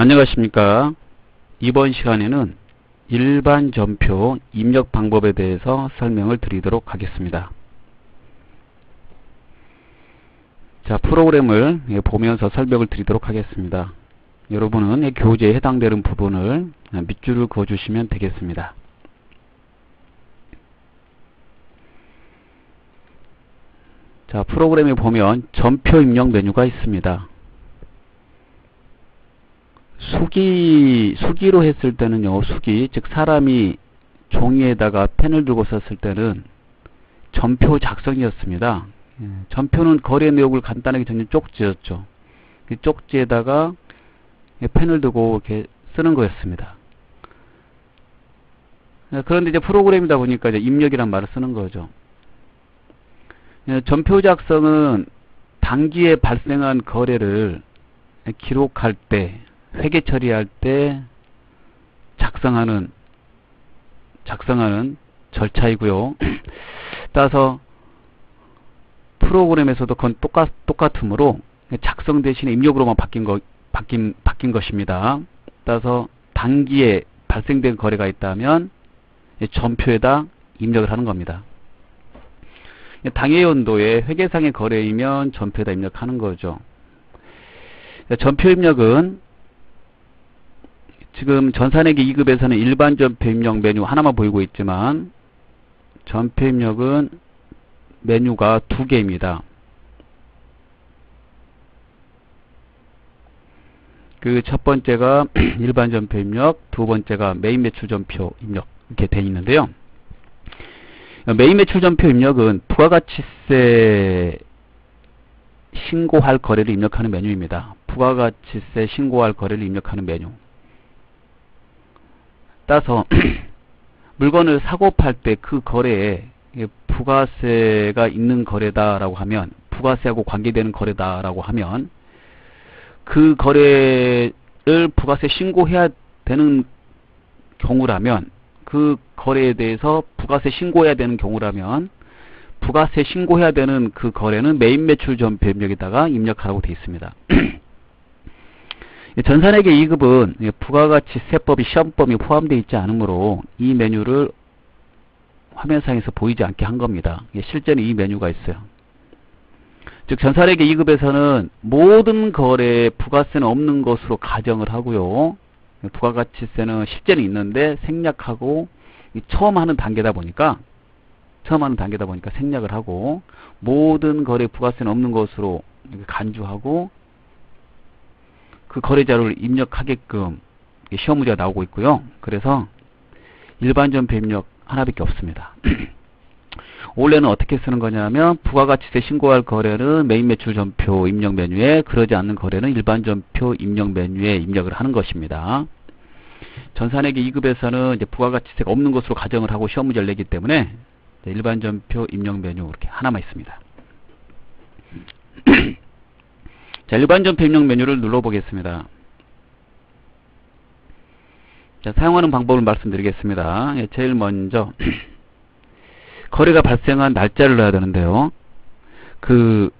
안녕하십니까. 이번 시간에는 일반 전표 입력 방법에 대해서 설명을 드리도록 하겠습니다. 자, 프로그램을 보면서 설명을 드리도록 하겠습니다. 여러분은 교재에 해당되는 부분을 밑줄을 그어 주시면 되겠습니다. 자, 프로그램에 보면 전표 입력 메뉴가 있습니다. 수기, 수기로 했을 때는 요, 수기, 즉 사람이 종이에다가 펜을 들고 썼을 때는 전표 작성이었습니다. 예, 전표는 거래 내역을 간단하게 적는 쪽지였죠. 그 쪽지에다가 펜을 들고 이렇게 쓰는 거였습니다. 예, 그런데 이제 프로그램이다 보니까 이제 입력이란 말을 쓰는 거죠. 예, 전표 작성은 단기에 발생한 거래를 기록할 때, 회계 처리할 때 작성하는 작성하는 절차이고요. 따라서 프로그램에서도 그건 똑같 똑같으므로 작성 대신에 입력으로만 바뀐 거 바뀐 바뀐 것입니다. 따라서 단기에 발생된 거래가 있다면 전표에다 입력을 하는 겁니다. 당해 연도에 회계상의 거래이면 전표에다 입력하는 거죠. 전표 입력은 지금 전산회계 2급에서는 일반 전표 입력 메뉴 하나만 보이고 있지만 전표 입력은 메뉴가 두 개입니다. 그 첫 번째가 일반 전표 입력, 두 번째가 메인 매출 전표 입력 이렇게 되어 있는데요. 메인 매출 전표 입력은 부가가치세 신고할 거래를 입력하는 메뉴입니다. 부가가치세 신고할 거래를 입력하는 메뉴. 따서 물건을 사고 팔 때 그 거래에 부가세가 있는 거래다라고 하면 부가세하고 관계되는 거래다라고 하면 그 거래를 부가세 신고해야 되는 경우라면 그 거래에 대해서 부가세 신고해야 되는 경우라면 부가세 신고해야 되는 그 거래는 메인 매출 전표 입력에다가 입력하라고 되어 있습니다. 전산회계 2급은 부가가치세법이 시험범위 포함되어 있지 않으므로 이 메뉴를 화면상에서 보이지 않게 한 겁니다. 실제는 이 메뉴가 있어요. 즉 전산회계 2급에서는 모든 거래에 부가세는 없는 것으로 가정을 하고요. 부가가치세는 실제는 있는데 생략하고 처음 하는 단계다 보니까 처음 하는 단계다 보니까 생략을 하고 모든 거래 부가세는 없는 것으로 간주하고 그 거래자를 입력하게끔 시험 문제가 나오고 있고요. 그래서 일반 전표 입력 하나밖에 없습니다. 원래는 어떻게 쓰는 거냐면 부가가치세 신고할 거래는 메인 매출 전표 입력 메뉴에 그러지 않는 거래는 일반 전표 입력 메뉴에 입력을 하는 것입니다. 전산회계 2급에서는 이제 부가가치세가 없는 것으로 가정을 하고 시험 문제를 내기 때문에 일반 전표 입력 메뉴 이렇게 하나만 있습니다. 자, 일반 전표 입력 메뉴를 눌러보겠습니다. 자, 사용하는 방법을 말씀드리겠습니다. 예, 제일 먼저 거래가 발생한 날짜를 넣어야 되는데요. 그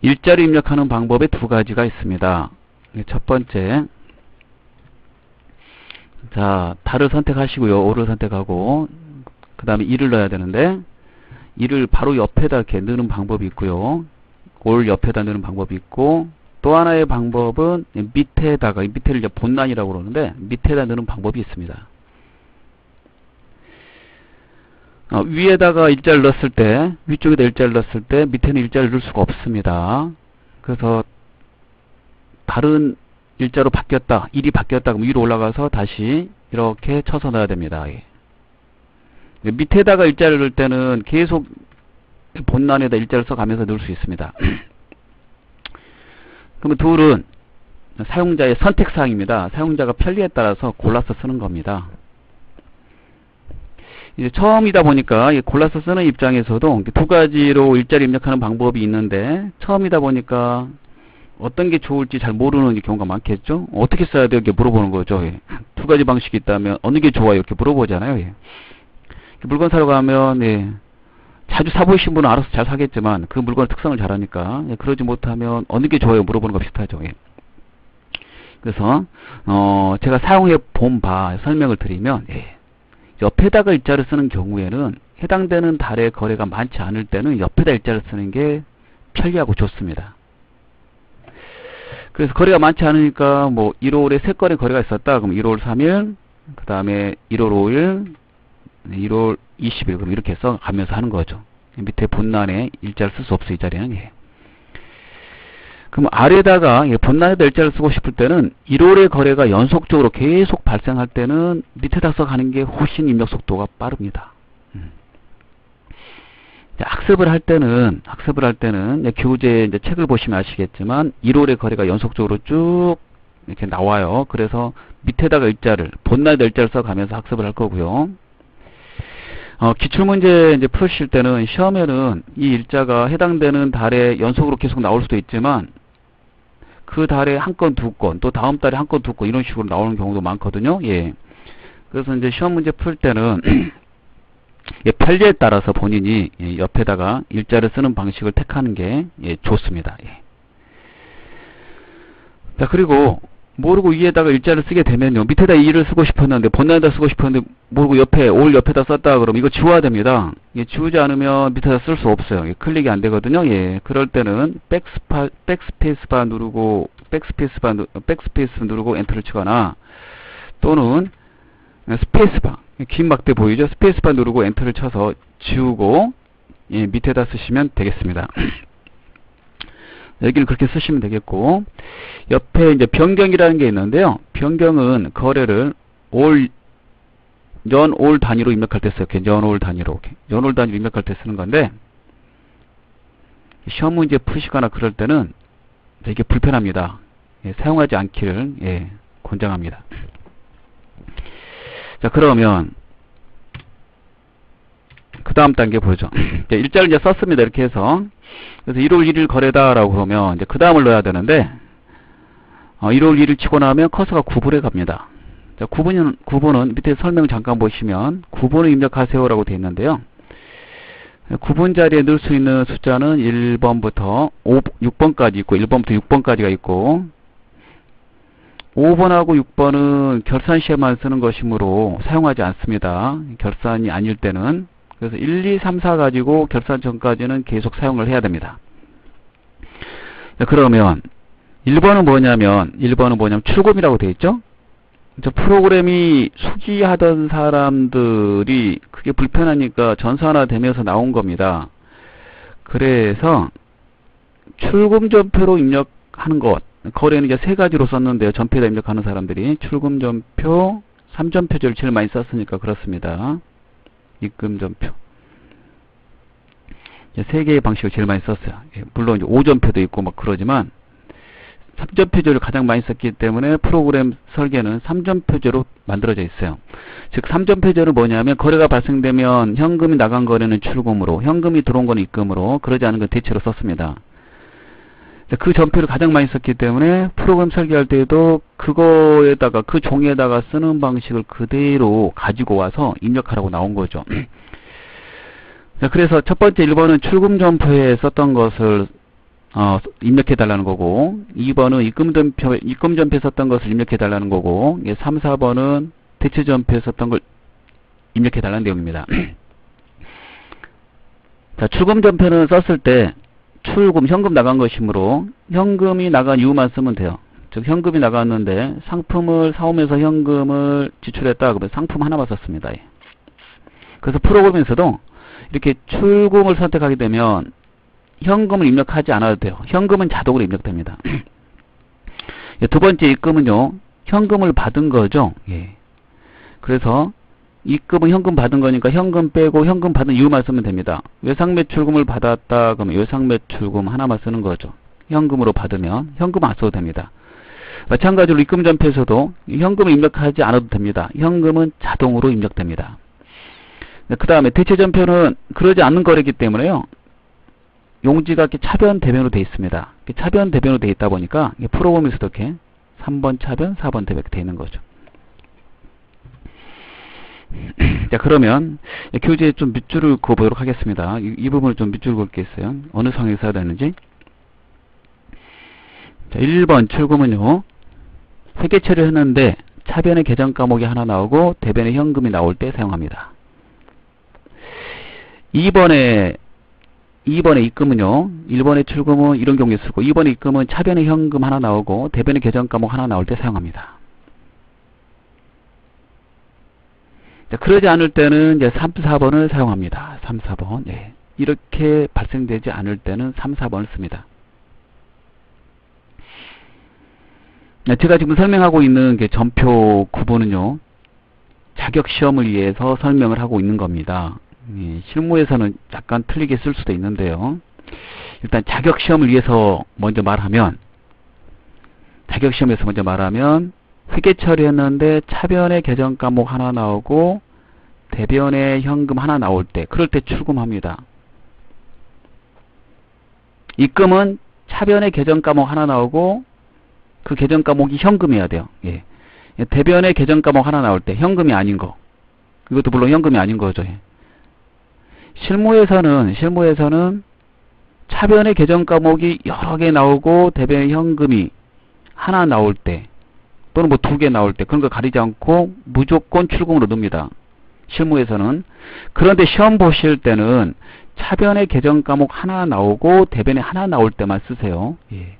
일자리 입력하는 방법에 두 가지가 있습니다. 예, 첫 번째 자, 달을 선택하시고요. 오를 선택하고 그 다음에 2를 넣어야 되는데 2를 바로 옆에다 이렇게 넣는 방법이 있고요. 올 옆에다 넣는 방법이 있고 또 하나의 방법은 밑에다가 밑에를 이제 본란이라고 그러는데 밑에다 넣는 방법이 있습니다. 어, 위에다가 일자를 넣었을 때 위쪽에다 일자를 넣었을 때 밑에는 일자를 넣을 수가 없습니다. 그래서 다른 일자로 바뀌었다. 1이 바뀌었다. 그럼 위로 올라가서 다시 이렇게 쳐서 넣어야 됩니다. 예. 밑에다가 일자를 넣을 때는 계속 본란에다 일자를 써가면서 넣을 수 있습니다. 그러면 둘은 사용자의 선택사항입니다. 사용자가 편리에 따라서 골라서 쓰는 겁니다. 이제 처음이다 보니까 골라서 쓰는 입장에서도 두 가지로 일자리 입력하는 방법이 있는데 처음이다 보니까 어떤 게 좋을지 잘 모르는 경우가 많겠죠. 어떻게 써야 돼요? 이렇게 물어보는 거죠. 예. 두 가지 방식이 있다면 어느 게 좋아요? 이렇게 물어보잖아요. 예. 물건 사러 가면 예. 자주 사보신 분은 알아서 잘 사겠지만 그 물건의 특성을 잘 아니까 예. 그러지 못하면 어느 게 좋아요? 물어보는 거 비슷하죠. 예. 그래서 어 제가 사용해 본 바 설명을 드리면 예, 옆에다가 일자를 쓰는 경우에는 해당되는 달의 거래가 많지 않을 때는 옆에다 일자를 쓰는 게 편리하고 좋습니다. 그래서 거래가 많지 않으니까 뭐 1월에 세 건의 거래가 있었다. 그럼 1월 3일, 그 다음에 1월 5일, 1월 20일 그럼 이렇게 해서 가면서 하는 거죠. 밑에 본란에 일자를 쓸 수 없어 이 자리는 예. 그럼 아래다가 예, 본란에다 일자를 쓰고 싶을 때는 1월의 거래가 연속적으로 계속 발생할 때는 밑에다 써가는 게 훨씬 입력 속도가 빠릅니다. 음. 학습을 할 때는 학습을 할 때는 이제 교재 책을 보시면 아시겠지만 1월의 거래가 연속적으로 쭉 이렇게 나와요. 그래서 밑에다가 일자를 본날에다 일자를 써가면서 학습을 할 거고요. 어, 기출문제 이제 푸실 때는 시험에는 이 일자가 해당되는 달에 연속으로 계속 나올 수도 있지만 그 달에 한 건, 두 건, 또 다음 달에 한 건, 두 건 이런 식으로 나오는 경우도 많거든요. 예. 그래서 이제 시험 문제 풀 때는 예, 편리에 따라서 본인이 예, 옆에다가 일자를 쓰는 방식을 택하는 게 예, 좋습니다. 예. 자 그리고 모르고 위에다가 일자를 쓰게 되면요 밑에다 일을 쓰고 싶었는데 본난에다 쓰고 싶었는데 모르고 옆에 월 옆에다 썼다 그러면 이거 지워야 됩니다. 예, 지우지 않으면 밑에다 쓸 수 없어요. 예, 클릭이 안 되거든요. 예, 그럴 때는 백스파, 백스페이스바 누르고 백스페이스바 누, 백스페이스 누르고 엔터를 치거나 또는 스페이스바 긴 막대 보이죠? 스페이스바 누르고 엔터를 쳐서 지우고 예, 밑에다 쓰시면 되겠습니다. 여기를 그렇게 쓰시면 되겠고 옆에 이제 변경이라는 게 있는데요. 변경은 거래를 올, 연월 단위로 입력할 때 써요. 연월 단위로. 연월 단위로 입력할 때 쓰는 건데 시험 문제 푸시거나 그럴 때는 되게 불편합니다. 예, 사용하지 않기를 예, 권장합니다. 자 그러면 그 다음 단계 보죠. 일자를 이제 썼습니다. 이렇게 해서 그래서 1월 1일 거래다라고 그러면 이제 그 다음을 넣어야 되는데 어, 1월 1일 치고 나면 커서가 9분에 갑니다. 자, 9분은 9분은 밑에 설명 잠깐 보시면 9분을 입력하세요라고 되어 있는데요. 9분 자리에 넣을 수 있는 숫자는 1번부터 5, 6번까지 있고 1번부터 6번까지가 있고 5번하고 6번은 결산 시에만 쓰는 것이므로 사용하지 않습니다. 결산이 아닐 때는 그래서 1, 2, 3, 4 가지고 결산 전까지는 계속 사용을 해야 됩니다. 자, 그러면 1번은 뭐냐면 1번은 뭐냐면 출금이라고 되어 있죠. 저 프로그램이 수기하던 사람들이 그게 불편하니까 전산화되면서 나온 겁니다. 그래서 출금 전표로 입력하는 것 거래는 이제 세 가지로 썼는데요. 전표에다 입력하는 사람들이 출금 전표, 3전표제를 제일 많이 썼으니까 그렇습니다. 입금 전표. 세 개의 방식을 제일 많이 썼어요. 예, 물론 이제 5전표도 있고 막 그러지만 3전표제를 가장 많이 썼기 때문에 프로그램 설계는 3전표제로 만들어져 있어요. 즉 3전표제는 뭐냐면 거래가 발생되면 현금이 나간 거래는 출금으로 현금이 들어온 거는 입금으로 그러지 않은 건 대체로 썼습니다. 그 전표를 가장 많이 썼기 때문에 프로그램 설계할 때에도 그거에다가 그 종이에다가 쓰는 방식을 그대로 가지고 와서 입력하라고 나온 거죠. 그래서 첫 번째 1번은 출금 점표에 썼던 것을 어, 입력해 달라는 거고 2번은 입금 점표 입금 점표에 썼던 것을 입력해 달라는 거고 3, 4번은 대체 점표에 썼던 걸 입력해 달라는 내용입니다. 자, 출금 점표는 썼을 때 출금, 현금 나간 것이므로 현금이 나간 이유만 쓰면 돼요. 즉 현금이 나갔는데 상품을 사오면서 현금을 지출했다 그러면 상품 하나만 썼습니다. 예. 그래서 프로그램에서도 이렇게 출금을 선택하게 되면 현금을 입력하지 않아도 돼요. 현금은 자동으로 입력됩니다. 예, 두 번째 입금은요. 현금을 받은 거죠. 예. 그래서 입금은 현금 받은 거니까 현금 빼고 현금 받은 이유만 쓰면 됩니다. 외상매출금을 받았다 그러면 외상매출금 하나만 쓰는 거죠. 현금으로 받으면 현금 안 써도 됩니다. 마찬가지로 입금 전표에서도 현금을 입력하지 않아도 됩니다. 현금은 자동으로 입력됩니다. 그 다음에 대체 전표는 그러지 않는 거래이기 때문에요. 용지가 이렇게 차변 대변으로 되어 있습니다. 차변 대변으로 되어 있다 보니까 프로그램에서도 이렇게 3번 차변, 4번 대변 이렇게 되어 있는 거죠. 자 그러면 교재에 좀 밑줄을 그어보도록 하겠습니다. 이, 이 부분을 좀 밑줄 그을 게 있어요 어느 상황에서 해야 되는지 자 1번 출금은요 회계 처리를 했는데 차변의 계정 과목이 하나 나오고 대변의 현금이 나올 때 사용합니다. 2번에 2번의 입금은요. 1번의 출금은 이런 경우에 쓰고 2번의 입금은 차변의 현금 하나 나오고 대변의 계정 과목 하나 나올 때 사용합니다. 자, 그러지 않을 때는 이제 3, 4번을 사용합니다. 3, 4번. 예. 이렇게 발생되지 않을 때는 3, 4번을 씁니다. 네, 제가 지금 설명하고 있는 게 전표 구분은요. 자격 시험을 위해서 설명을 하고 있는 겁니다. 예, 실무에서는 약간 틀리게 쓸 수도 있는데요. 일단 자격 시험을 위해서 먼저 말하면 자격 시험에서 먼저 말하면 회계 처리했는데 차변의 계정 과목 하나 나오고 대변의 현금 하나 나올 때 그럴 때 출금합니다. 입금은 차변의 계정 과목 하나 나오고 그 계정 과목이 현금이어야 돼요. 예. 대변의 계정 과목 하나 나올 때 현금이 아닌 거. 이것도 물론 현금이 아닌 거죠. 예. 실무에서는 실무에서는 차변의 계정 과목이 여러 개 나오고 대변의 현금이 하나 나올 때 또는 뭐 두 개 나올 때 그런 거 가리지 않고 무조건 출금으로 넣습니다. 실무에서는 그런데 시험 보실 때는 차변의 계정 과목 하나 나오고 대변에 하나 나올 때만 쓰세요. 예.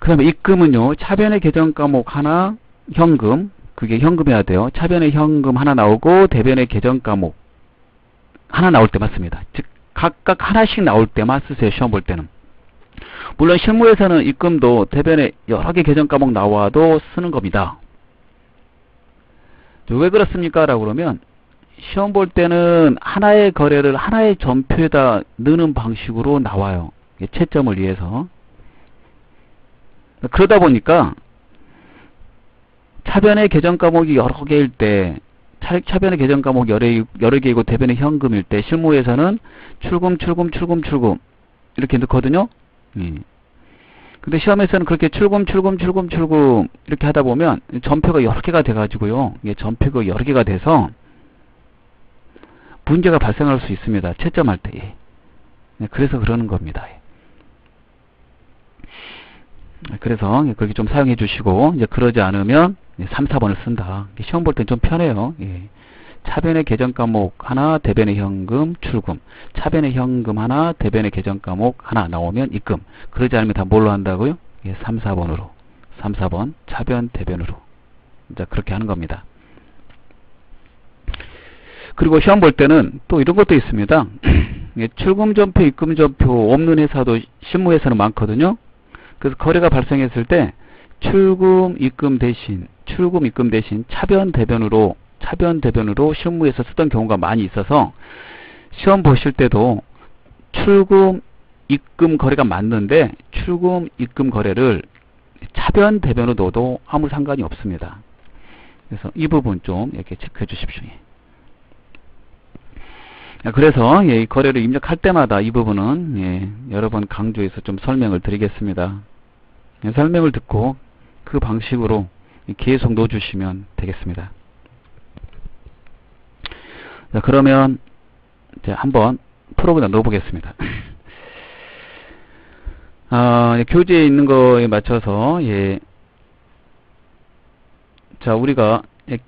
그 다음에 입금은요. 차변의 계정 과목 하나 현금 그게 현금이어야 돼요. 차변의 현금 하나 나오고 대변의 계정 과목 하나 나올 때만 씁니다. 즉 각각 하나씩 나올 때만 쓰세요. 시험 볼 때는. 물론 실무에서는 입금도 대변에 여러 개 계정 과목 나와도 쓰는 겁니다. 왜 그렇습니까? 라고 그러면 시험 볼 때는 하나의 거래를 하나의 전표에다 넣는 방식으로 나와요. 채점을 위해서. 그러다 보니까 차변의 계정 과목이 여러 개일 때 차변의 계정 과목 여러, 여러 개이고 대변의 현금일 때 실무에서는 출금 출금 출금 출금 이렇게 넣거든요. 예. 근데 시험에서는 그렇게 출금 출금 출금 출금 이렇게 하다 보면 전표가 여러 개가 돼 가지고요. 이게 전표가 여러 개가 돼서 문제가 발생할 수 있습니다. 채점할 때. 예. 네, 그래서 그러는 겁니다. 예. 그래서 그렇게 좀 사용해 주시고 이제 그러지 않으면 3, 4번을 쓴다. 시험 볼 땐 좀 편해요. 예. 차변의 계정 과목 하나, 대변의 현금, 출금. 차변의 현금 하나, 대변의 계정 과목 하나 나오면 입금. 그러지 않으면 다 뭘로 한다고요? 예, 3, 4번으로. 3, 4번 차변, 대변으로. 이제 그렇게 하는 겁니다. 그리고 시험 볼 때는 또 이런 것도 있습니다. 예, 출금 전표, 입금 전표 없는 회사도 실무에서는 많거든요. 그래서 거래가 발생했을 때 출금, 입금 대신 출금, 입금 대신 차변, 대변으로 차변, 대변으로 실무에서 쓰던 경우가 많이 있어서 시험 보실 때도 출금, 입금 거래가 맞는데 출금, 입금 거래를 차변, 대변으로 넣어도 아무 상관이 없습니다. 그래서 이 부분 좀 이렇게 체크해 주십시오. 그래서 예, 이 거래를 입력할 때마다 이 부분은 예, 여러 번 강조해서 좀 설명을 드리겠습니다. 예, 설명을 듣고 그 방식으로 계속 넣어주시면 되겠습니다. 자, 그러면 이제 한번 프로그램 넣어보겠습니다. 아, 교재에 있는 거에 맞춰서 예. 자, 우리가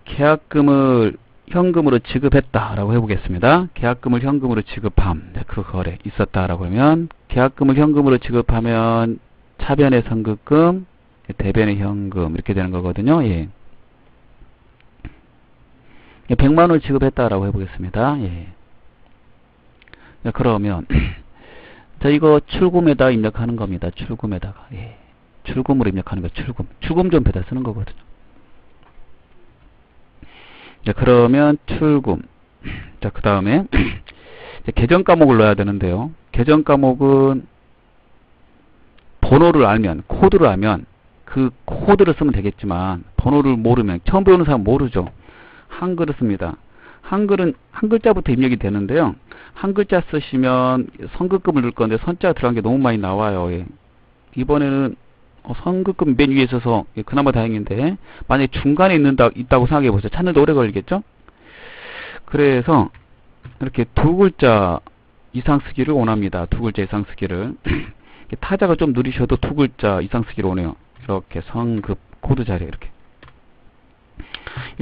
계약금을 현금으로 지급했다라고 해보겠습니다. 계약금을 현금으로 지급함. 네, 그 거래 있었다라고 하면 계약금을 현금으로 지급하면 차변의 선급금, 대변의 현금 이렇게 되는 거거든요. 예. 100만 원을 지급했다라고 해보겠습니다. 예. 자, 그러면 자 이거 출금에다 입력하는 겁니다. 출금에다가 예. 출금으로 입력하는 거 출금 출금 전표에다 쓰는 거거든요. 자 그러면 출금 자그 다음에 계정 과목을 넣어야 되는데요. 계정 과목은 번호를 알면 코드를 알면 그 코드를 쓰면 되겠지만 번호를 모르면 처음 배우는 사람 모르죠. 한글을 씁니다. 한글은 한 글자부터 입력이 되는데요. 한 글자 쓰시면 선급금을 넣을 건데 선자가 들어간 게 너무 많이 나와요. 예. 이번에는 선급금 맨 위에 있어서 예, 그나마 다행인데 만약에 중간에 있는다, 있다고 생각해 보세요. 찾는데 오래 걸리겠죠? 그래서 이렇게 두 글자 이상 쓰기를 원합니다. 두 글자 이상 쓰기를 타자가 좀 느리셔도 두 글자 이상 쓰기를 원해요. 이렇게 선급 코드 자리에 이렇게.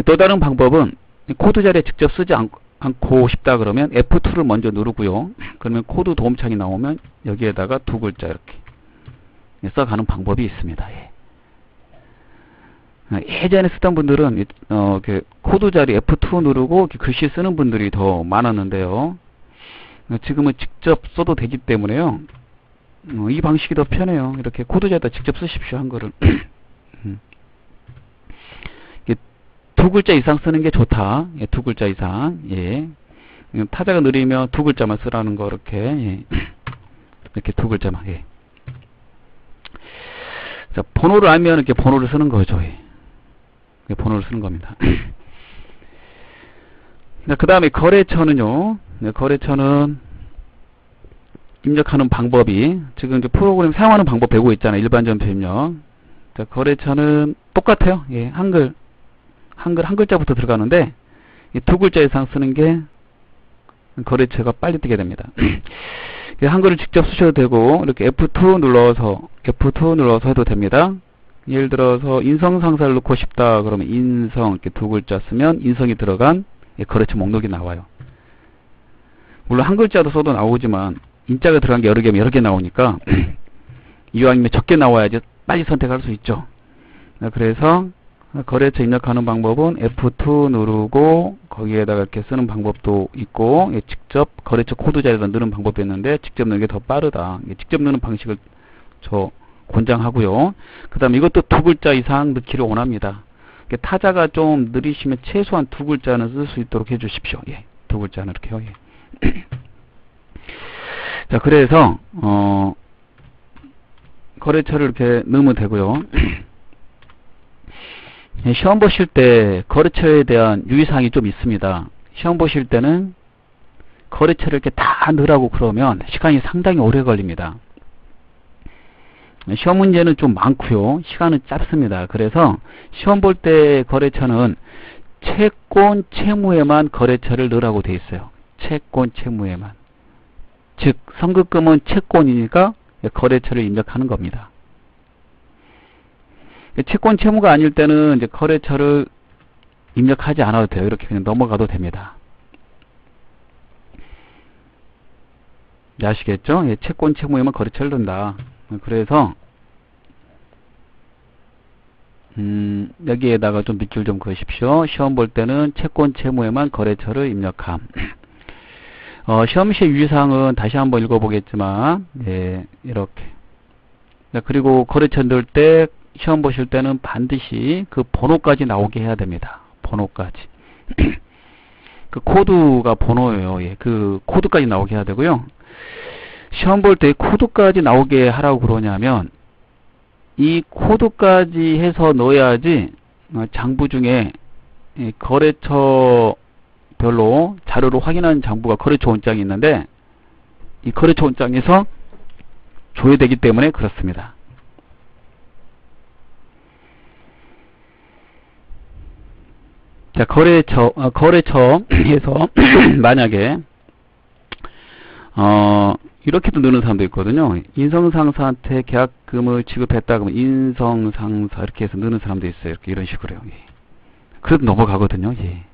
또 다른 방법은 코드 자리에 직접 쓰지 않, 않고 싶다 그러면 F2를 먼저 누르고요. 그러면 코드 도움창이 나오면 여기에다가 두 글자 이렇게 써가는 방법이 있습니다. 예. 어, 예전에 쓰던 분들은 어, 그 코드 자리 F2 누르고 글씨 쓰는 분들이 더 많았는데요. 어, 지금은 직접 써도 되기 때문에요. 어, 이 방식이 더 편해요. 이렇게 코드 자리에다 직접 쓰십시오 한글을. 음. 두 글자 이상 쓰는 게 좋다. 예, 두 글자 이상. 예. 타자가 느리면 두 글자만 쓰라는 거 이렇게 예. 이렇게 두 글자만. 예. 자, 번호를 알면 이렇게 번호를 쓰는 거죠. 예. 번호를 쓰는 겁니다. 그 다음에 거래처는요. 네, 거래처는 입력하는 방법이 지금 이제 프로그램 사용하는 방법 배우고 있잖아요. 일반 전표 입력. 자, 거래처는 똑같아요. 예, 한글 한글 한 글자부터 들어가는데 두 글자 이상 쓰는 게 거래처가 빨리 뜨게 됩니다. 한글을 직접 쓰셔도 되고 이렇게 F2 눌러서 F2 눌러서 해도 됩니다. 예를 들어서 인성상사를 넣고 싶다 그러면 인성 이렇게 두 글자 쓰면 인성이 들어간 거래처 목록이 나와요. 물론 한 글자도 써도 나오지만 인자가 들어간 게 여러 개면 여러 개 나오니까 이왕이면 적게 나와야지 빨리 선택할 수 있죠. 그래서 거래처 입력하는 방법은 F2 누르고 거기에다가 이렇게 쓰는 방법도 있고 예, 직접 거래처 코드 자리에다 넣는 방법도 있는데 직접 넣는 게 더 빠르다. 예, 직접 넣는 방식을 저 권장하고요. 그 다음에 이것도 두 글자 이상 넣기를 원합니다. 타자가 좀 느리시면 최소한 두 글자는 쓸 수 있도록 해주십시오. 예, 두 글자는 이렇게요. 예. 자, 그래서 어, 거래처를 이렇게 넣으면 되고요. 예, 시험 보실 때 거래처에 대한 유의사항이 좀 있습니다. 시험 보실 때는 거래처를 이렇게 다 넣으라고 그러면 시간이 상당히 오래 걸립니다. 시험 문제는 좀 많고요. 시간은 짧습니다. 그래서 시험 볼 때 거래처는 채권 채무에만 거래처를 넣으라고 되어 있어요. 채권 채무에만. 즉 선급금은 채권이니까 거래처를 입력하는 겁니다. 채권 채무가 아닐 때는 이제 거래처를 입력하지 않아도 돼요. 이렇게 그냥 넘어가도 됩니다. 아시겠죠? 예, 채권 채무에만 거래처를 넣는다. 그래서 음, 여기에다가 좀 밑줄 좀 그으십시오. 시험 볼 때는 채권 채무에만 거래처를 입력함. 어, 시험시 유의사항은 다시 한번 읽어보겠지만 예, 이렇게 그리고 거래처 넣을 때 시험 보실 때는 반드시 그 번호까지 나오게 해야 됩니다. 번호까지. 그 코드가 번호예요. 예, 그 코드까지 나오게 해야 되고요. 시험 볼 때 코드까지 나오게 하라고 그러냐면 이 코드까지 해서 넣어야지 어, 장부 중에 거래처 별로 자료를 확인하는 장부가 거래처 원장이 있는데 이 거래처 원장에서 조회되기 때문에 그렇습니다. 자, 거래처, 어, 거래처에서 만약에, 어, 이렇게도 넣는 사람도 있거든요. 인성상사한테 계약금을 지급했다 그러면 인성상사 이렇게 해서 넣는 사람도 있어요. 이렇게 이런 식으로요. 예. 그래도 넘어가거든요. 예.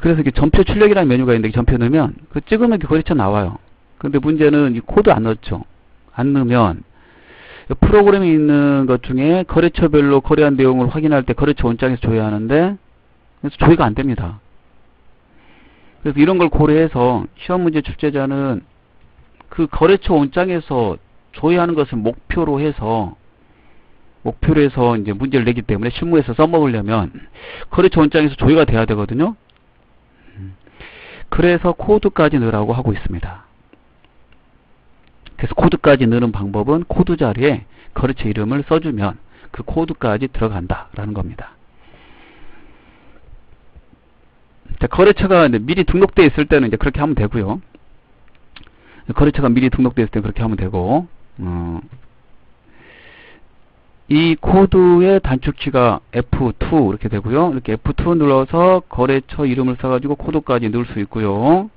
그래서 이렇게 전표 출력이라는 메뉴가 있는데 전표 넣으면 그 찍으면 거래처 나와요. 근데 문제는 이 코드 안 넣죠. 안 넣으면 프로그램이 있는 것 중에 거래처별로 거래한 내용을 확인할 때 거래처 원장에서 조회하는데 그래서 조회가 안 됩니다. 그래서 이런 걸 고려해서 시험 문제 출제자는 그 거래처 원장에서 조회하는 것을 목표로 해서 목표로 해서 이제 문제를 내기 때문에 실무에서 써먹으려면 거래처 원장에서 조회가 돼야 되거든요. 그래서 코드까지 넣으라고 하고 있습니다. 그래서 코드까지 넣는 방법은 코드 자리에 거래처 이름을 써주면 그 코드까지 들어간다라는 겁니다. 자, 거래처가 미리 등록되어 있을 때는 이제 그렇게 하면 되고요. 거래처가 미리 등록되어 있을 때 그렇게 하면 되고, 어, 이 코드의 단축키가 F2 이렇게 되고요. 이렇게 F2 눌러서 거래처 이름을 써가지고 코드까지 넣을 수 있고요.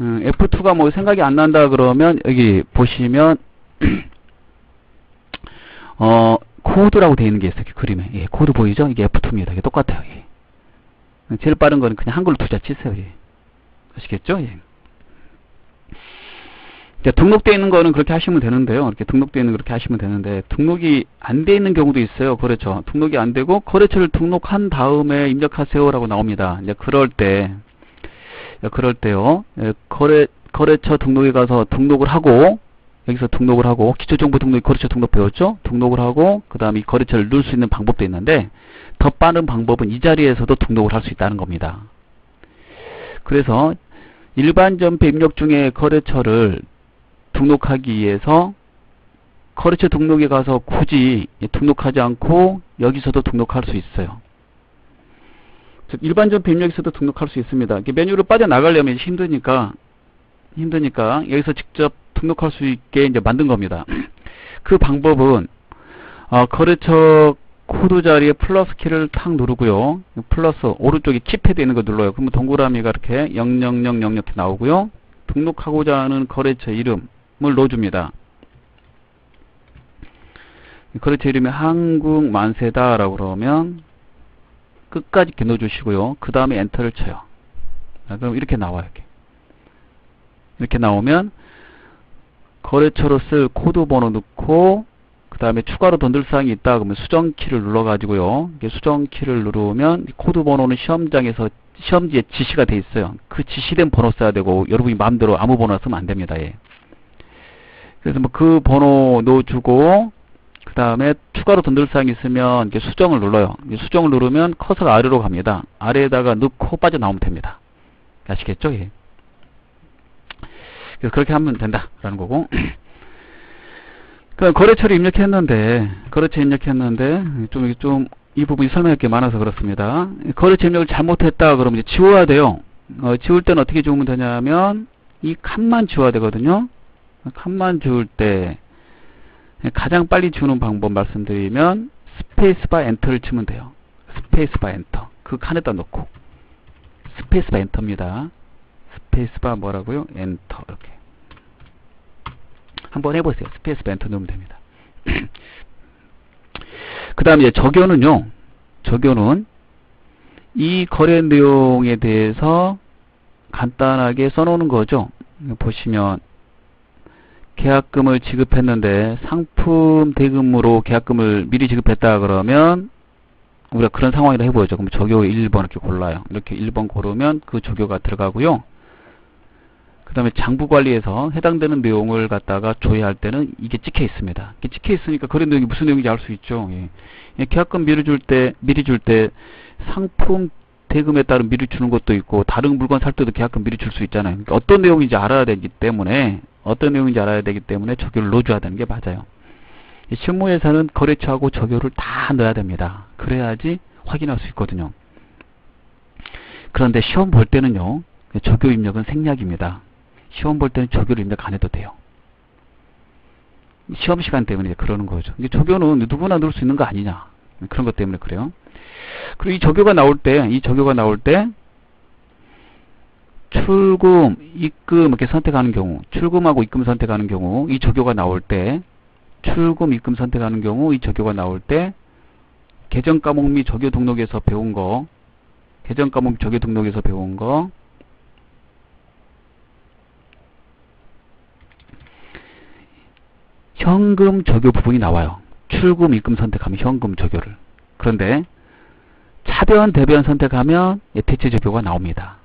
음, F2가 뭐 생각이 안 난다 그러면 여기 보시면 어, 코드라고 되어 있는 게 있어요. 그림에. 예, 코드 보이죠? 이게 F2입니다. 이게 똑같아요. 예. 제일 빠른 거는 그냥 한글로 두 자 치세요. 예. 아시겠죠? 예. 등록되어 있는 거는 그렇게 하시면 되는데요. 이렇게 등록되어 있는 그렇게 하시면 되는데 등록이 안 돼 있는 경우도 있어요. 거래처 등록이 안 되고 거래처를 등록한 다음에 입력하세요라고 나옵니다. 이제 그럴 때 그럴 때요. 예, 거래 거래처 등록에 가서 등록을 하고 여기서 등록을 하고 기초정보 등록 거래처 등록 배웠죠? 등록을 하고 그 다음에 이 거래처를 넣을 수 있는 방법도 있는데 더 빠른 방법은 이 자리에서도 등록을 할 수 있다는 겁니다. 그래서 일반 전폐 입력 중에 거래처를 등록하기 위해서 거래처 등록에 가서 굳이 등록하지 않고 여기서도 등록할 수 있어요. 즉 일반 전표 입력에서도 등록할 수 있습니다. 메뉴를 빠져나가려면 힘드니까 힘드니까 여기서 직접 등록할 수 있게 이제 만든 겁니다. 그 방법은 어, 거래처 코드 자리에 플러스 키를 탁 누르고요. 플러스 오른쪽에 키패드 있는 거 눌러요. 그러면 동그라미가 이렇게 00000 이렇게 나오고요. 등록하고자 하는 거래처 이름을 넣어줍니다. 거래처 이름이 한국 만세다 라고 그러면 끝까지 이렇게 넣어주시고요. 그 다음에 엔터를 쳐요. 그럼 이렇게 나와요. 이렇게. 이렇게 나오면 거래처로 쓸 코드 번호 넣고 그 다음에 추가로 더 넣을 사항이 있다 그러면 수정키를 눌러 가지고요 수정키를 누르면 코드 번호는 시험장에서 시험지에 지시가 돼 있어요 그 지시된 번호 써야 되고 여러분이 마음대로 아무 번호 쓰면 안 됩니다 예. 그래서 뭐 그 번호 넣어주고 그 다음에 추가로 더 넣을 사항이 있으면 이렇게 수정을 눌러요 수정을 누르면 커서가 아래로 갑니다 아래에다가 넣고 빠져나오면 됩니다 아시겠죠 예. 그래서 그렇게 하면 된다라는 거고 그 거래처를 입력했는데 거래처 입력했는데 좀 좀 이 부분이 설명할 게 많아서 그렇습니다. 거래처 입력을 잘못했다 그러면 이제 지워야 돼요. 어, 지울 때는 어떻게 지우면 되냐면 이 칸만 지워야 되거든요. 칸만 지울 때 가장 빨리 지우는 방법 말씀드리면 스페이스바 엔터를 치면 돼요. 스페이스바 엔터 그 칸에다 놓고 스페이스바 엔터입니다. 스페이스바 뭐라고요? 엔터 이렇게 한번 해보세요. 스페이스 엔터 누르면 됩니다. 그 다음에 적용은요. 적용은 이 거래 내용에 대해서 간단하게 써놓는 거죠. 보시면 계약금을 지급했는데 상품 대금으로 계약금을 미리 지급했다 그러면 우리가 그런 상황이라 해보죠. 그럼 적용 1번 이렇게 골라요. 이렇게 1번 고르면 그 적용가 들어가고요. 그 다음에 장부관리에서 해당되는 내용을 갖다가 조회할 때는 이게 찍혀 있습니다. 이게 찍혀 있으니까 거래 내용이 무슨 내용인지 알 수 있죠. 예. 예. 계약금 미리 줄 때, 미리 줄 때 상품 대금에 따른 미리 주는 것도 있고 다른 물건 살 때도 계약금 미리 줄 수 있잖아요. 그러니까 어떤 내용인지 알아야 되기 때문에 어떤 내용인지 알아야 되기 때문에 적용을 되는 게 맞아요. 실무에서는 거래처하고 적용을 다 넣어야 됩니다. 그래야지 확인할 수 있거든요. 그런데 시험 볼 때는요. 적용 입력은 생략입니다. 시험 볼 때는 조교를 입력 안 해도 돼요. 시험 시간 때문에 그러는 거죠. 이게 조교는 누구나 넣을 수 있는 거 아니냐. 그런 것 때문에 그래요. 그리고 이 조교가 나올 때, 이 조교가 나올 때, 출금, 입금 이렇게 선택하는 경우, 출금하고 입금 선택하는 경우, 이 조교가 나올 때, 출금, 입금 선택하는 경우, 이 조교가 나올 때, 계정 과목 및 조교 등록에서 배운 거, 계정 과목 조교 등록에서 배운 거, 현금 적요 부분이 나와요. 출금, 입금 선택하면 현금 적요를. 그런데 차변, 대변 선택하면 대체 적요가 나옵니다.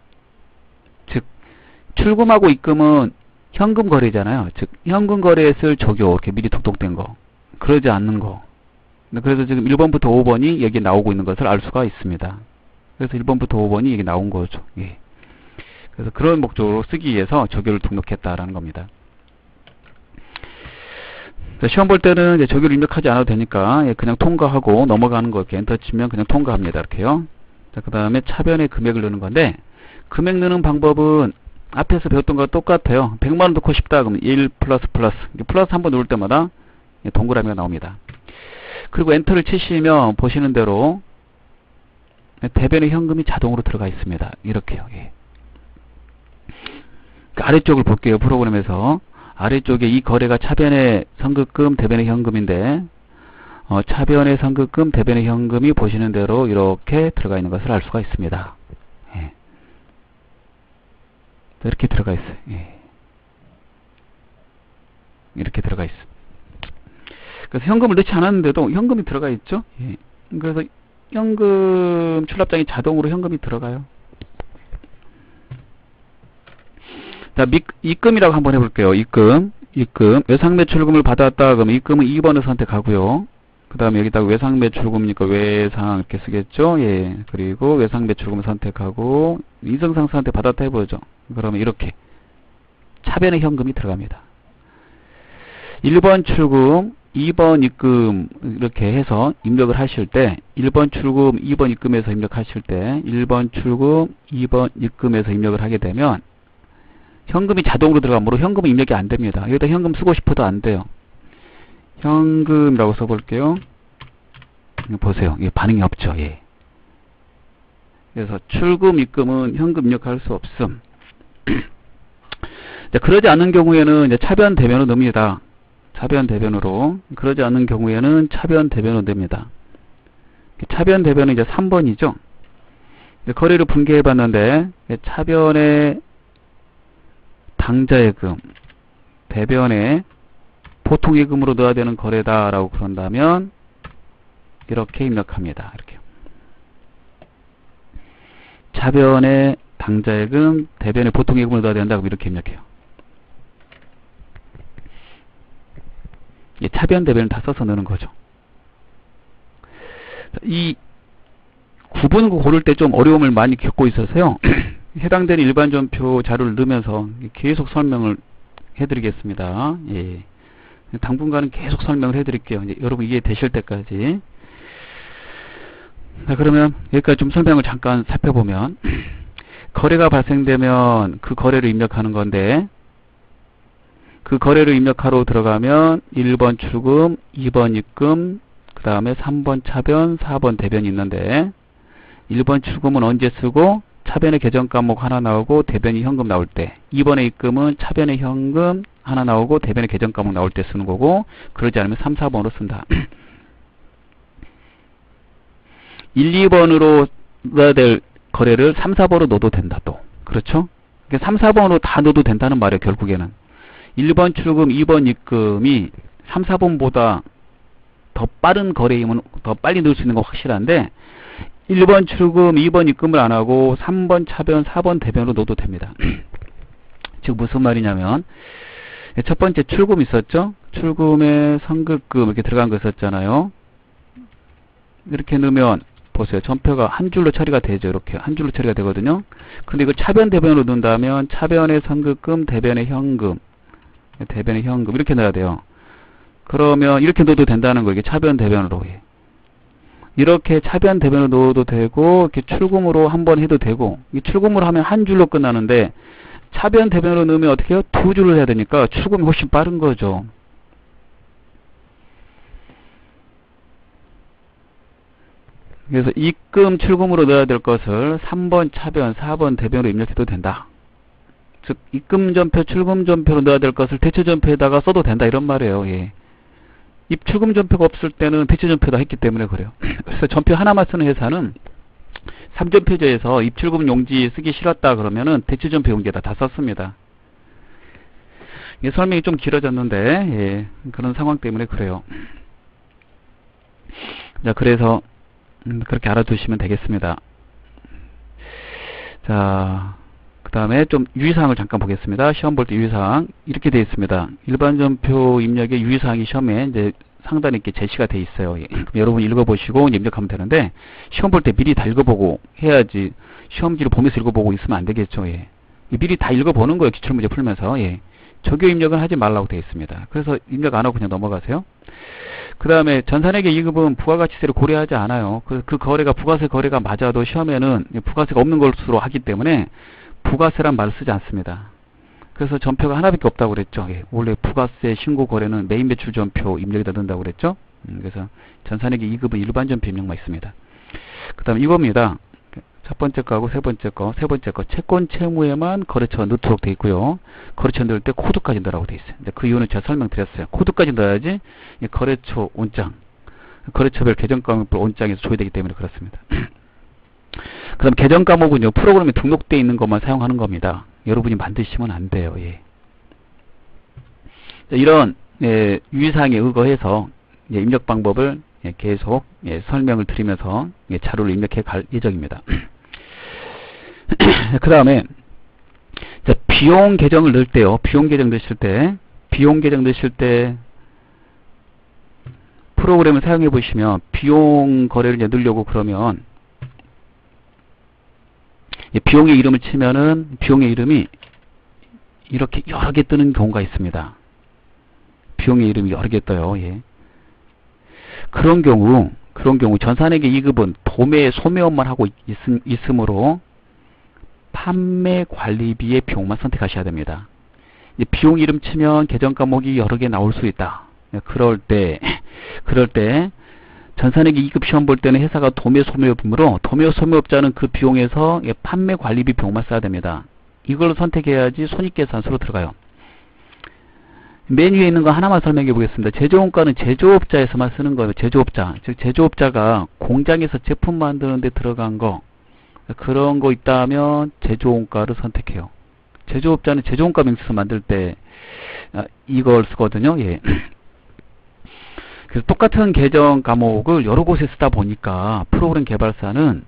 즉 출금하고 입금은 현금 거래잖아요. 즉 현금 거래에 쓸 적요 이렇게 미리 독독된 거. 그러지 않는 거. 그래서 지금 1번부터 5번이 여기 나오고 있는 것을 알 수가 있습니다. 그래서 1번부터 5번이 여기 나온 거죠. 예. 그래서 그런 목적으로 쓰기 위해서 적요를 등록했다라는 겁니다. 시험 볼 때는 이제 저기를 입력하지 않아도 되니까 예, 그냥 통과하고 넘어가는 거 이렇게 엔터 치면 그냥 통과합니다. 이렇게요. 자, 그 다음에 차변에 금액을 넣는 건데 금액 넣는 방법은 앞에서 배웠던 거와 똑같아요. 100만원 넣고 싶다 그러면 1 플러스 플러스 플러스 한 번 누를 때마다 예, 동그라미가 나옵니다. 그리고 엔터를 치시면 보시는 대로 대변의 현금이 자동으로 들어가 있습니다. 이렇게요. 예. 그 아래쪽을 볼게요. 프로그램에서. 아래쪽에 이 거래가 차변의 선급금, 대변의 현금인데 어, 차변의 선급금, 대변의 현금이 보시는 대로 이렇게 들어가 있는 것을 알 수가 있습니다. 예. 이렇게 들어가 있어요. 예. 이렇게 들어가 있어. 그래서 현금을 넣지 않았는데도 현금이 들어가 있죠. 예. 그래서 현금 출납장이 자동으로 현금이 들어가요. 자, 미, 입금이라고 한번 해볼게요. 입금, 입금. 외상 매출금을 받았다 그러면 입금은 2번을 선택하고요. 그 다음에 여기다가 외상 매출금이니까 외상 이렇게 쓰겠죠. 예. 그리고 외상 매출금을 선택하고 인성상 수한테 받았다 해보죠. 그러면 이렇게 차변의 현금이 들어갑니다. 1번 출금, 2번 입금 이렇게 해서 입력을 하실 때 1번 출금, 2번 입금에서 입력하실 때 1번 출금, 2번 입금에서 입력을 하게 되면 현금이 자동으로 들어가므로 현금은 입력이 안 됩니다. 여기다 현금 쓰고 싶어도 안 돼요. 현금이라고 써볼게요. 보세요. 예, 반응이 없죠. 예. 그래서 출금, 입금은 현금 입력할 수 없음. 자, 그러지 않는 경우에는 이제 차변 대변으로 넣습니다. 차변 대변으로. 그러지 않는 경우에는 차변 대변으로 됩니다. 차변 대변은 이제 3번이죠. 거래를 분개해 봤는데 차변의 당자예금, 대변에 보통 예금으로 넣어야 되는 거래다라고 그런다면 이렇게 입력합니다. 이렇게 차변에 당자예금, 대변에 보통 예금을 넣어야 된다. 고 이렇게 입력해요. 차변, 대변을 다 써서 넣는 거죠. 이 구분 고를 때 좀 어려움을 많이 겪고 있어서요. 해당되는 일반 전표 자료를 넣으면서 계속 설명을 해드리겠습니다. 예. 당분간은 계속 설명을 해드릴게요. 이제 여러분 이해되실 때까지. 자, 그러면 여기까지 좀 설명을 잠깐 살펴보면 거래가 발생되면 그 거래를 입력하는 건데 그 거래를 입력하러 들어가면 1번 출금, 2번 입금, 그 다음에 3번 차변, 4번 대변이 있는데 1번 출금은 언제 쓰고 차변의 계정 과목 하나 나오고 대변이 현금 나올 때 2번의 입금은 차변의 현금 하나 나오고 대변의 계정 과목 나올 때 쓰는 거고 그러지 않으면 3, 4번으로 쓴다. 1, 2번으로 넣어야 될 거래를 3, 4번으로 넣어도 된다 또. 그렇죠? 3, 4번으로 다 넣어도 된다는 말이에요 결국에는. 1번 출금, 2번 입금이 3, 4번보다 더 빠른 거래이면 더 빨리 넣을 수 있는 건 확실한데 1번 출금, 2번 입금을 안 하고 3번 차변, 4번 대변으로 넣어도 됩니다. 즉 무슨 말이냐면 첫 번째 출금 있었죠? 출금에 선급금 이렇게 들어간 거 있었잖아요. 이렇게 넣으면 보세요. 전표가 한 줄로 처리가 되죠. 이렇게 한 줄로 처리가 되거든요. 근데 이거 차변 대변으로 넣는다면 차변의 선급금, 대변의 현금, 대변의 현금 이렇게 넣어야 돼요. 그러면 이렇게 넣어도 된다는 거 이게 차변 대변으로 해. 이렇게 차변 대변으로 넣어도 되고 이렇게 출금으로 한 번 해도 되고 이 출금으로 하면 한 줄로 끝나는데 차변 대변으로 넣으면 어떻게 해요? 두 줄을 해야 되니까 출금이 훨씬 빠른 거죠. 그래서 입금 출금으로 넣어야 될 것을 3번 차변, 4번 대변으로 입력해도 된다. 즉 입금 전표, 출금 전표로 넣어야 될 것을 대체 전표에다가 써도 된다 이런 말이에요. 예. 입출금 전표가 없을 때는 대체 전표다 했기 때문에 그래요. 그래서 전표 하나만 쓰는 회사는 3전표제에서 입출금 용지 쓰기 싫었다 그러면은 대체 전표 용지에다 다 썼습니다. 예, 설명이 좀 길어졌는데 예, 그런 상황 때문에 그래요. 자, 그래서 음, 그렇게 알아두시면 되겠습니다. 자, 그 다음에 좀 유의사항을 잠깐 보겠습니다. 시험 볼 때 유의사항 이렇게 되어 있습니다. 일반 전표 입력의 유의사항이 시험에 이제 상단에 이렇게 제시가 되어 있어요. 예. 여러분 읽어보시고 입력하면 되는데 시험 볼 때 미리 다 읽어보고 해야지 시험지를 보면서 읽어보고 있으면 안 되겠죠. 예. 미리 다 읽어보는 거예요. 기출문제 풀면서. 예. 적용 입력은 하지 말라고 되어 있습니다. 그래서 입력 안 하고 그냥 넘어가세요. 그 다음에 전산회계 2급은 부가가치세를 고려하지 않아요. 그, 그 거래가 부가세 거래가 맞아도 시험에는 부가세가 없는 것으로 하기 때문에 부가세란 말을 쓰지 않습니다. 그래서 전표가 하나밖에 없다고 그랬죠. 예, 원래 부가세 신고 거래는 매입 매출 전표 입력에다 넣는다고 그랬죠. 음, 그래서 전산회계 2급은 일반 전표 입력만 있습니다. 그 다음 이겁니다. 첫 번째 거하고 세 번째 거, 세 번째 거 채권 채무에만 거래처 넣도록 돼 있고요. 거래처 넣을 때 코드까지 넣으라고 돼 있어요. 그 이유는 제가 설명드렸어요. 코드까지 넣어야지 거래처 온장 거래처별 계정 과목을 온장에서 줘야 되기 때문에 그렇습니다. 그 다음 계정 과목은요, 프로그램에 등록되어 있는 것만 사용하는 겁니다. 여러분이 만드시면 안 돼요. 예. 자, 이런 예, 유의사항에 의거해서 예, 입력 방법을 예, 계속 예, 설명을 드리면서 예, 자료를 입력해 갈 예정입니다. 그 다음에 비용 계정을 넣을 때요. 비용 계정 넣으실 때 비용 계정 넣으실 때 프로그램을 사용해 보시면 비용 거래를 이제 넣으려고 그러면 예, 비용의 이름을 치면은 비용의 이름이 이렇게 여러 개 뜨는 경우가 있습니다. 비용의 이름이 여러 개 떠요. 예. 그런 경우 그런 경우 전산회계 2급은 도매 소매업만 하고 있, 으므로 판매 관리비의 비용만 선택하셔야 됩니다. 비용 이름 치면 계정 과목이 여러 개 나올 수 있다. 예, 그럴 때 그럴 때 전산회계 2급 시험 볼 때는 회사가 도매 소매업이므로 도매 소매업자는 그 비용에서 예, 판매 관리비 비용만 써야 됩니다. 이걸 선택해야지 손익계산서로 들어가요. 메뉴에 있는 거 하나만 설명해 보겠습니다. 제조원가는 제조업자에서만 쓰는 거예요. 제조업자. 즉 제조업자가 공장에서 제품 만드는 데 들어간 거 그런 거 있다면 제조원가를 선택해요. 제조업자는 제조원가 명세서 만들 때 아, 이걸 쓰거든요. 예. 그래서 똑같은 계정 과목을 여러 곳에 쓰다 보니까 프로그램 개발사는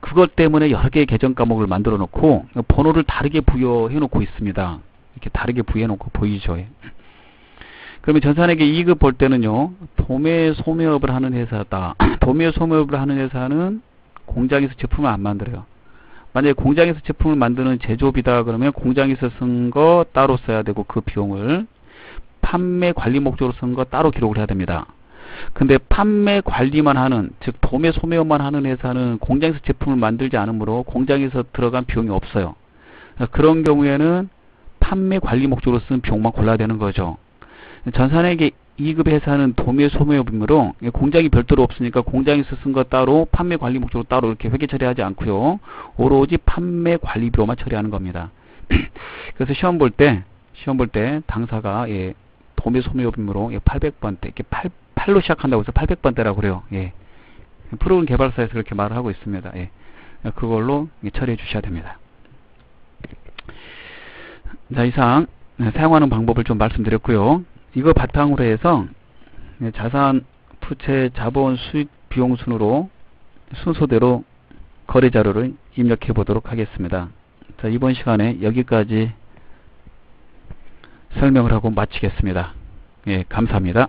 그것 때문에 여러 개의 계정 과목을 만들어 놓고 번호를 다르게 부여해 놓고 있습니다. 이렇게 다르게 부여해 놓고 보이죠. 예. 그러면 전산에게 이익을 볼 때는요. 도매 소매업을 하는 회사다. 도매 소매업을 하는 회사는 공장에서 제품을 안 만들어요. 만약에 공장에서 제품을 만드는 제조업이다 그러면 공장에서 쓴 거 따로 써야 되고 그 비용을 판매 관리 목적으로 쓴 거 따로 기록을 해야 됩니다. 근데 판매 관리만 하는 즉 도매 소매업만 하는 회사는 공장에서 제품을 만들지 않으므로 공장에서 들어간 비용이 없어요. 그런 경우에는 판매 관리 목적으로 쓴 비용만 골라야 되는 거죠. 전산에게 2급 회사는 도매 소매업이므로 공장이 별도로 없으니까 공장에서 쓴 거 따로 판매 관리 목적으로 따로 이렇게 회계 처리하지 않고요. 오로지 판매 관리비로만 처리하는 겁니다. 그래서 시험 볼 때 시험 볼 때 당사가 예, 도매 소매업이므로 예, 800번대 이렇게 8, 8로 시작한다고 해서 800번대라고 그래요. 예. 프로그램 개발사에서 그렇게 말을 하고 있습니다. 예. 그걸로 처리해 주셔야 됩니다. 자 이상 사용하는 방법을 좀 말씀드렸고요. 이거 바탕으로 해서 자산, 부채, 자본, 수익, 비용 순으로 순서대로 거래 자료를 입력해 보도록 하겠습니다. 자, 이번 시간에 여기까지 설명을 하고 마치겠습니다. 예, 감사합니다.